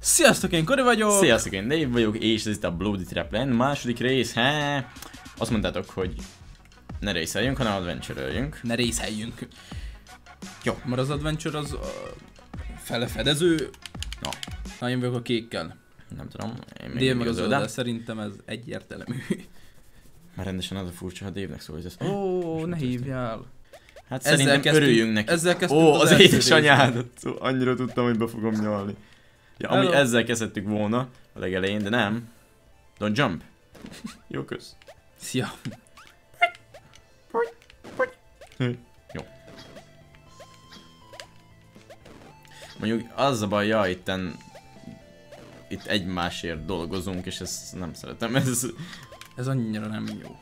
Sziasztok, én Kori vagyok! Sziasztok, én Dave vagyok, és ez itt a Bloody Trapland második rész, he? Azt mondtátok, hogy ne részeljünk, hanem adventure Ne részeljünk. Jó, mert az adventure az uh, felefedező. Na. Na, én vagyok a kékkel. Nem tudom, én még Dél meg az de szerintem ez egyértelmű. Már rendesen az a furcsa, ha Dave-nek szól, hogy ez... Ó, ne hívjál. Hát Ezzel szerintem kezdtünk- örüljünk neki. ezzel kezdtünk Ó, az az édesanyádat! Annyira tudtam, hogy be fogom nyalni. Ja, amúgy Hello. ezzel kezdhettük volna a legelején, de nem. Don't jump. Jó, kösz. Szia. Jó. Mondjuk az a baj, ja, itten itt egymásért dolgozunk, és ezt nem szeretem, ez... Ez annyira nem jó.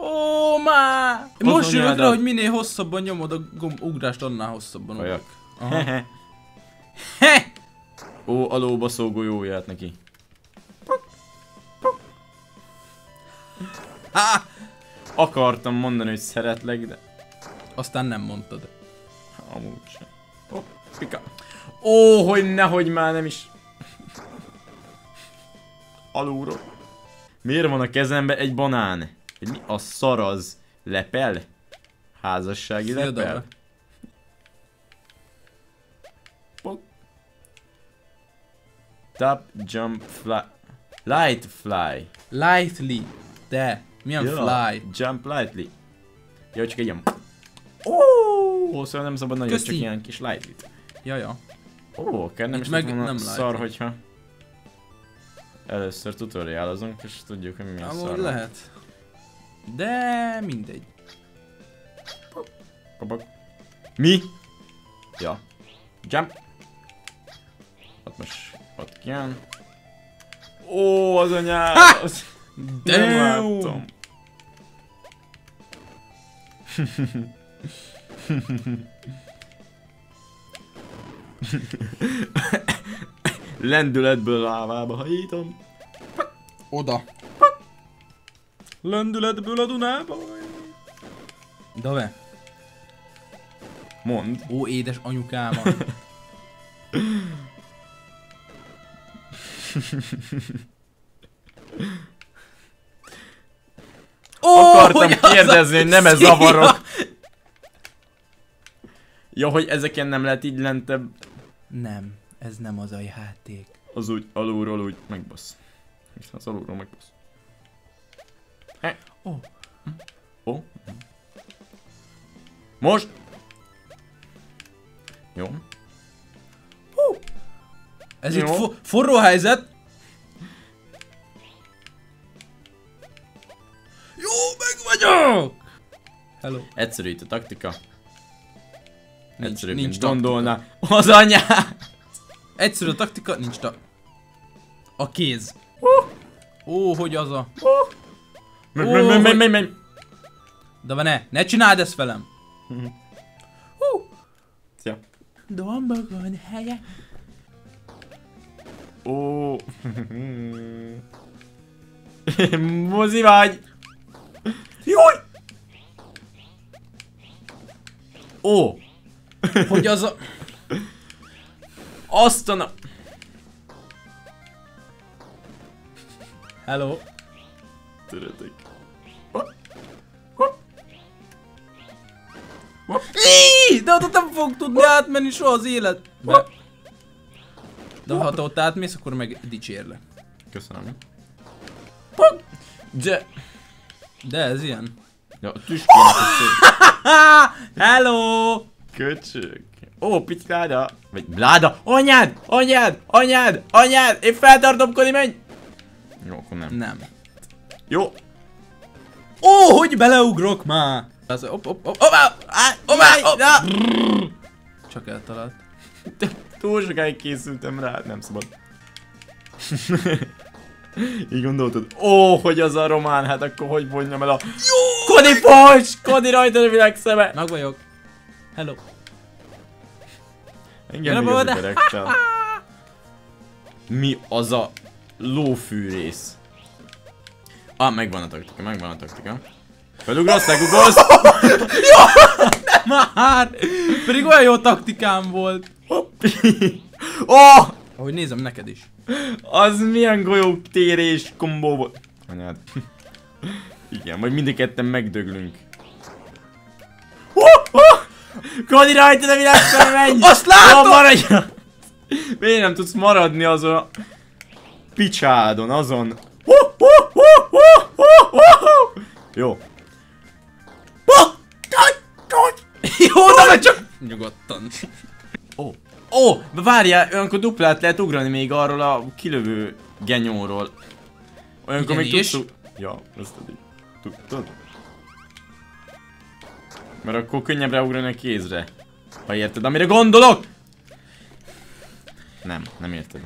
Ó, má! Hozom Most jövök rá, hogy minél hosszabban nyomod a gomb ugrást, annál hosszabban ugrok. Hehe. Ó, a lóbaszó golyóját neki. Há! Akartam mondani, hogy szeretlek, de Aztán nem mondtad. amúgy sem. Hopp, pika. Ó, hogy nehogy már nem is. Alulról. Miért van a kezembe egy banán? Mi a szar az? Lepel? Házassági Szia, lepel? Pok. Tap, jump, fly. Light fly. Lightly. De. Milyen Ja, fly? Jump lightly. Jó, csak egy ilyen... Ó, oh, szóval nem szabad nagyon, Köszi. csak ilyen kis lightly. Ja, ja. Ó, akár nem Itt is meg nem nem szar, lightly. hogyha először tutoriálozunk, és tudjuk, hogy mi a Amúgy szar. lehet. De mindegy. Kabak. Mi? Ja. Jump. Ott most ott kijön. Ó, az anyád! Az... Nem láttam. Lendületből lávába hajítom. Oda. Lendületből a Dunába. Dave. Mond. Ó, édes anyukáma. Ó, Akartam hogy kérdezni, hogy nem ez zavarok. Ja, hogy ezeken nem lehet így lentebb. Nem, ez nem az a játék. Az úgy alulról úgy megbasz. Hiszen az alulról megbasz. He. Ó. Ó. Most. Jó. Ez Jó. itt fo- forró helyzet. Jó, meg vagyok! Hello. Egyszerű itt a taktika. Nincs, Egyszerűbb, nincs mint taktika. gondolná. Az anyá! Egyszerű a taktika, nincs ta... A kéz. Ó, hogy az a... Menj, De ne, ne csináld ezt velem! Szia. Dombogon helye. Ó. Mozi vagy! Jaj! Ó! Hogy az a... Azt a. Hello. Íí, de ott nem fog tudni átmenni soha az életbe. De ha te ott átmész, akkor meg dicsérlek. Köszönöm. De... De ez ilyen. Ja. Ha! Hello! Köcsög. Ó, picsáda. Vagy bláda. Anyád! Anyád! Anyád! Anyád! Én feltartom, Kodi, menj! Jó, akkor nem. Nem. Jó. Ó, hogy beleugrok már! Az, op, op, op, op, á, op, á, op, á. Csak eltalált. Túl sokáig készültem rá, nem szabad. Így gondoltad, ó, hogy az a román, hát akkor hogy vonjam el a... Jó! Kodi fos! Kodi rajta a világ szeme! Meg vagyok. Hello. Engem még az. Mi az a lófűrész? Ah, megvan a taktika, megvan a taktika. Felugrasz, legugolsz! már! Pedig olyan jó taktikám volt. oh! Ahogy nézem neked is. Az milyen golyó térés kombó volt. Anyád. Igen, majd mind a ketten megdöglünk. Kodi rajta, de világszal menj! Azt látom! Jó, maradj! Miért nem tudsz maradni azon a picsádon, azon? Oh, oh. Jó. Jó, de csak... Nyugodtan. Ó, oh. oh, várjál, olyankor duplát lehet ugrani még arról a kilövő genyóról. Olyankor még tudsz... Ja, ezt eddig tudtad? Mert akkor könnyebb ráugrani a kézre. Ha érted, amire gondolok! Nem, nem érted.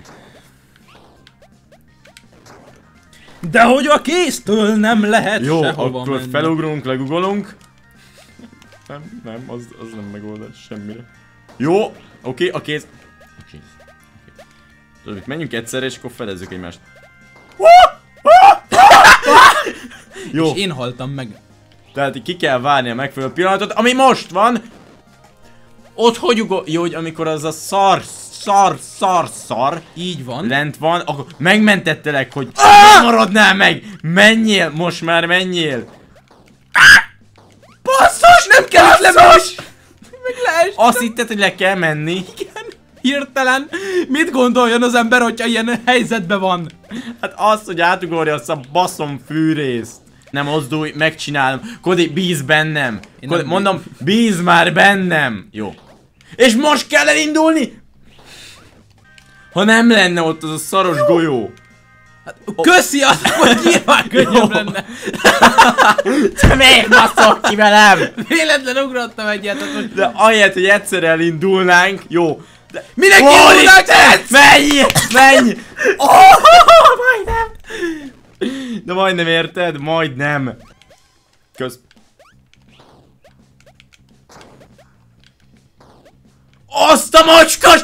De hogy a kéztől nem lehet Jó, sehova akkor menni. felugrunk, legugolunk. Nem, nem, az, az nem megoldás semmire. Jó, oké, a kéz... A kéz. Okay. Tudod, menjünk egyszerre, és akkor fedezzük egymást. Jó, És én haltam meg. tehát ki kell várni a megfelelő pillanatot, ami most van! Ott hogy ugol... Jó, hogy amikor az a szar, szar, szar, szar Így van. lent van, akkor megmentettelek, hogy nem maradnál meg! Menjél, most már menjél! Basszus, nem kellett lemenni! Meg leestem. Azt hitted, hogy le kell menni? Igen. Hirtelen. Mit gondoljon az ember, hogyha ilyen helyzetben van? Hát azt, hogy átugorja azt a baszom fűrészt. Nem mozdulj, megcsinálom. Kodi, bíz bennem. Kodi, mondom, bíz már bennem. Jó. És most kell elindulni? Ha nem lenne ott az a szaros golyó. Köszi azt, hogy nyilván Jó. könnyebb lenne. Te miért baszol ki velem? Véletlen ugrottam egyet, hát most... De ahelyett, hogy egyszer elindulnánk, jó. De Mindenki Kodi, indulnak, Menj! Menj! Oh, majdnem! De majdnem érted? Majdnem. Kösz. Azt a macskos!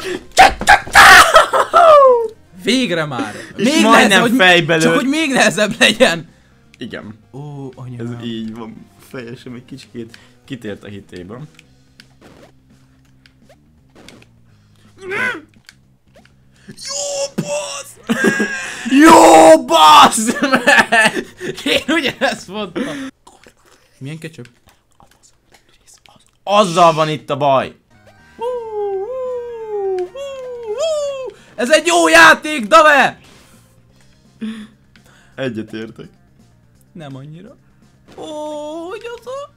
Végre már. És majdnem fejbe Csak lőtt. hogy még nehezebb legyen. Igen. Ó, anya. Ez így van. Fejesem egy kicsikét kitért a hitében. Jó, bassz! Jó, bassz meg! Én ugyanezt mondtam. Milyen ketchup? Azzal van itt a baj. Ez egy jó játék, Dave! Egyetértek. Nem annyira. Ó, hogy az a...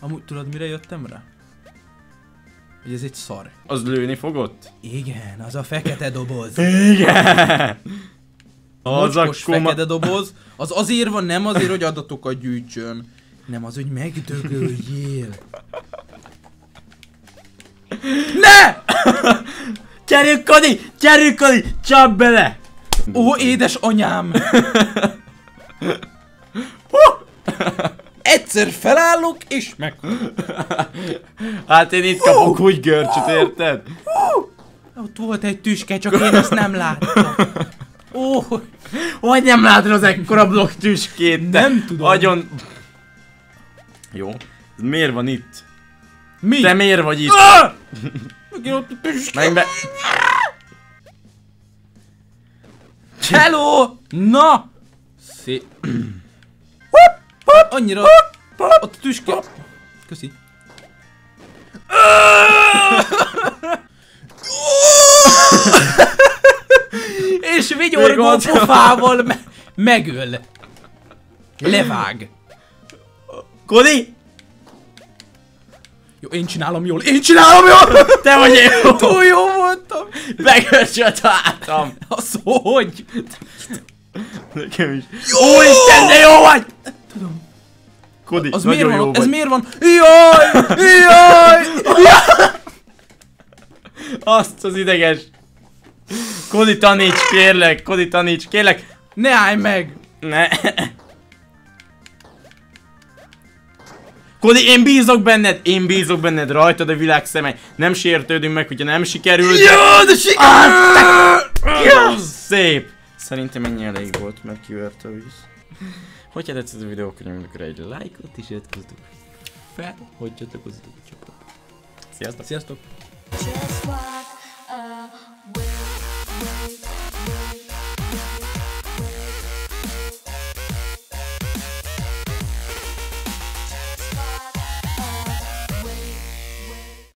Amúgy tudod mire jöttem rá? Hogy ez egy szar. Az lőni fogott? Igen, az a fekete doboz. Igen! Az Mocskos akkor ma... fekete doboz, az azért van, nem azért, hogy adatokat gyűjtsön, nem az, hogy megdögöljél. Ne! Gyerünk, Kodi! Gyerünk, Kodi! Csap bele! Ó, édes anyám! Egyszer felállok, és meg... Hát én itt kapok úgy görcsöt, érted? Ott volt egy tüske, csak én ezt nem láttam. Ó, Hogy nem látod az ekkora blokk tüskét? Nem tudom. Agyon... Jó. Miért van itt? mi? Te miért vagy itt? Ah! Menj be! Hello! Na! Szé... Annyira... Ott a tüske... Köszi. És vigyorgó pofával me megöl. Levág. Kodi! Jó, én csinálom jól, én csinálom jól! Te vagy jó! Túl jó voltam! Megörcsöt álltam! Az hogy? Nekem is. Úristen, de jó vagy! Tudom. Kodi, Az miért nagyon van? jó ott? Ez miért van? Jaj! Jaj! Azt az ideges. Kodi taníts, kérlek, Kodi taníts, kérlek. Ne állj meg! Ne. Kodi, én bízok benned, én bízok benned, rajtad a világ szeme. Nem sértődünk meg, hogyha nem sikerült. Jó, de sikerült! Szép! Szerintem ennyi elég volt, mert kivert a víz. Hogyha tetszett a videó, akkor nyomjuk rá egy lájkot és ötközdük. fel, hogy csatlakozzatok a csapat. Sziasztok! Sziasztok!